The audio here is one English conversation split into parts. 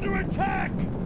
under attack!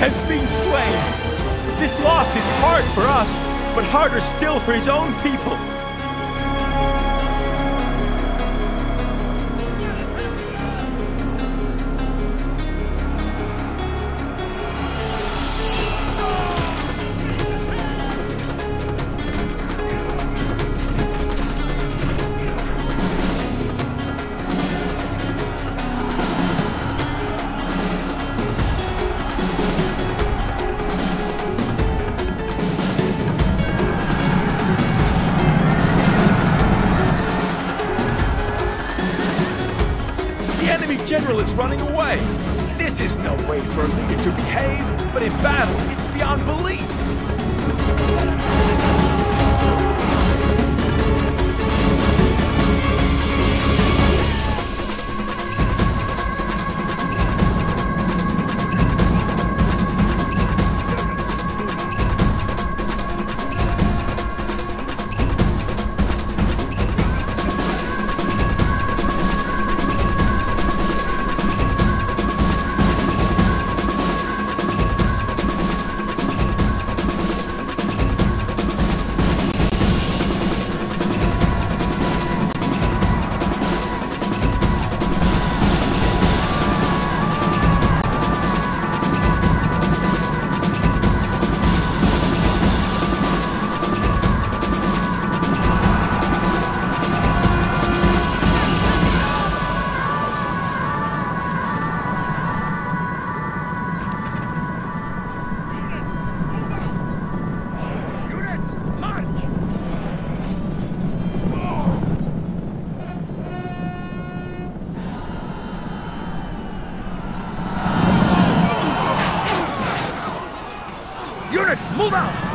Has been slain. This loss is hard for us, but harder still for his own people. General is running away. This is no way for a leader to behave, but in battle, it's beyond belief. Makes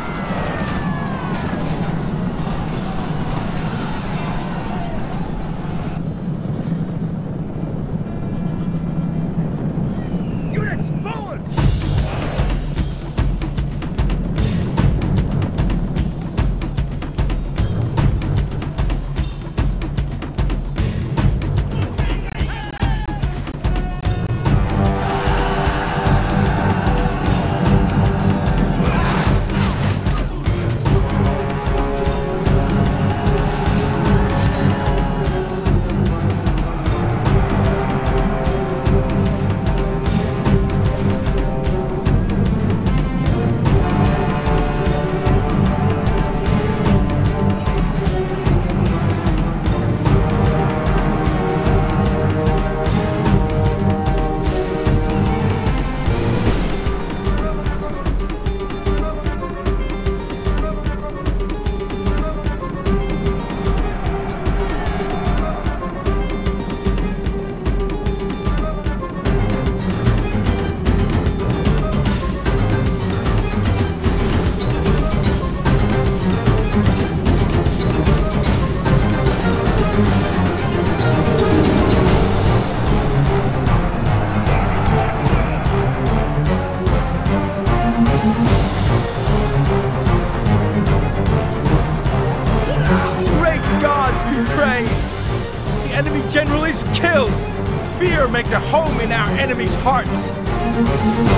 enemies' hearts.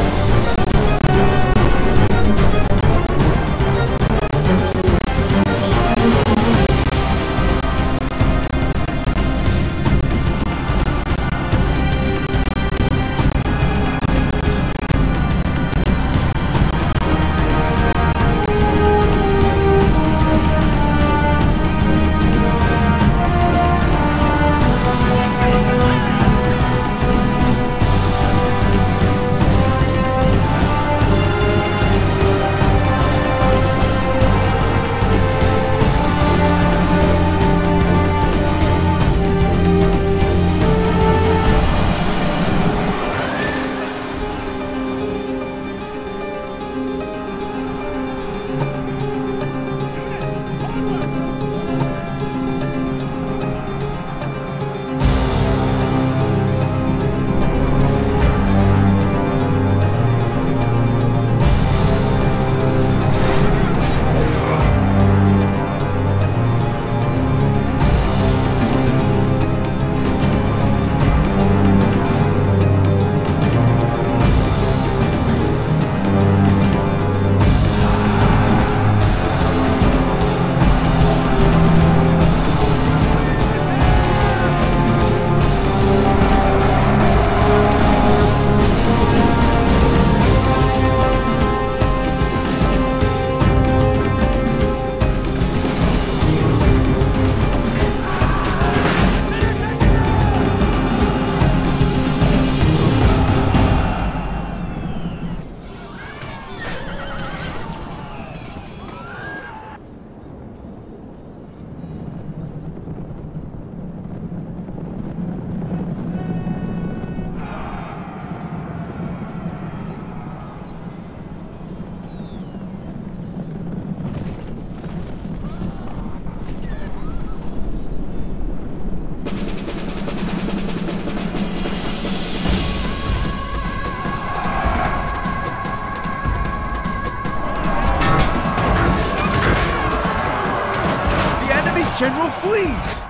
Flees!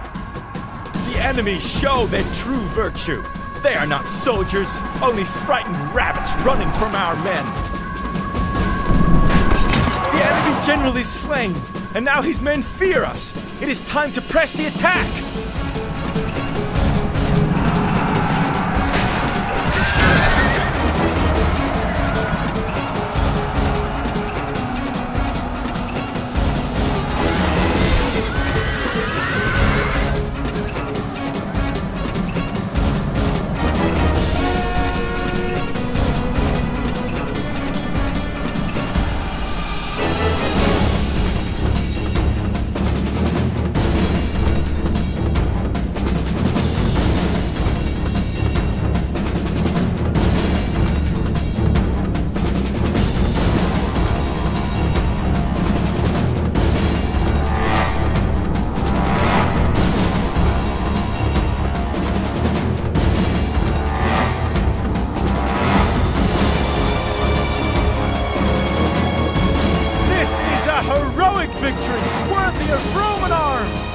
The enemy show their true virtue. They are not soldiers, only frightened rabbits running from our men. The enemy general is slain, and now his men fear us. It is time to press the attack! victory, worthy of Roman arms.